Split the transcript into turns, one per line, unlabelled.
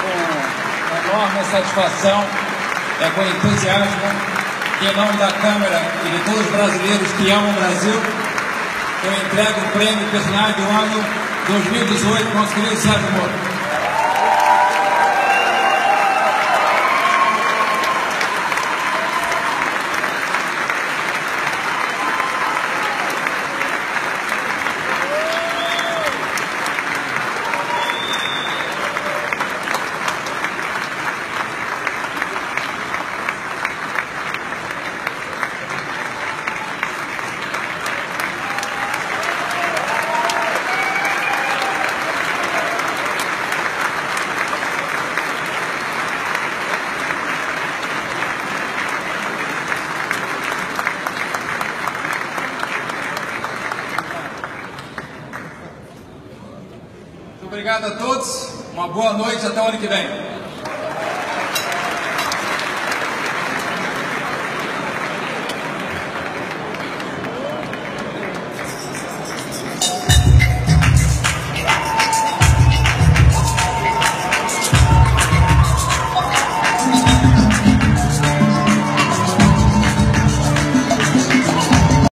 com enorme satisfação, é com entusiasmo, que em nome da Câmara e de todos os brasileiros que amam o Brasil, eu entrego o prêmio personagem do ano 2018, nosso querido Sérgio Moro. Obrigado a todos, uma boa noite, até o ano que vem.